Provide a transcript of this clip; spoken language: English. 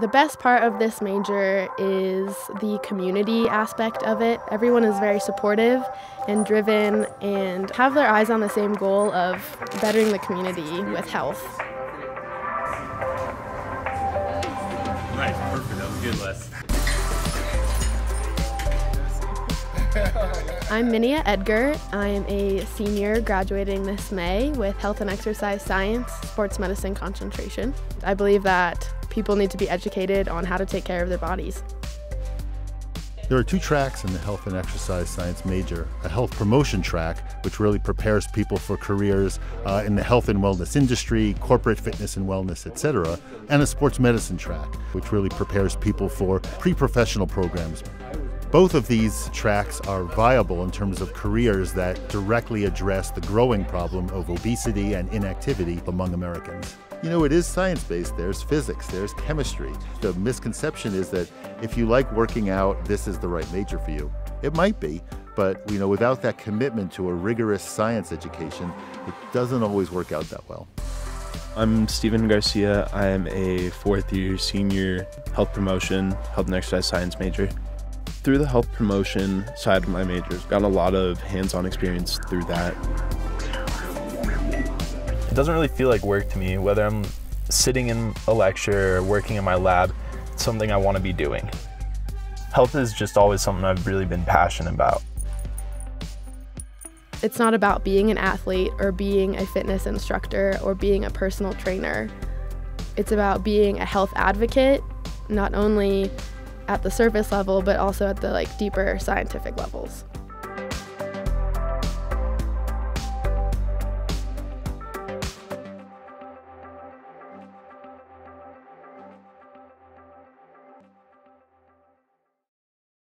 The best part of this major is the community aspect of it. Everyone is very supportive and driven and have their eyes on the same goal of bettering the community with health. Nice, perfect. That was good, Les. I'm Minia Edgar. I am a senior graduating this May with Health and Exercise Science, Sports Medicine concentration. I believe that people need to be educated on how to take care of their bodies. There are two tracks in the health and exercise science major a health promotion track, which really prepares people for careers uh, in the health and wellness industry, corporate fitness and wellness, etc., and a sports medicine track, which really prepares people for pre professional programs. Both of these tracks are viable in terms of careers that directly address the growing problem of obesity and inactivity among Americans. You know, it is science based. There's physics, there's chemistry. The misconception is that if you like working out, this is the right major for you. It might be, but you know, without that commitment to a rigorous science education, it doesn't always work out that well. I'm Steven Garcia. I am a fourth year senior health promotion, health and exercise science major. Through the health promotion side of my majors, got a lot of hands-on experience through that. It doesn't really feel like work to me, whether I'm sitting in a lecture or working in my lab, it's something I want to be doing. Health is just always something I've really been passionate about. It's not about being an athlete or being a fitness instructor or being a personal trainer. It's about being a health advocate, not only at the surface level, but also at the like deeper scientific levels.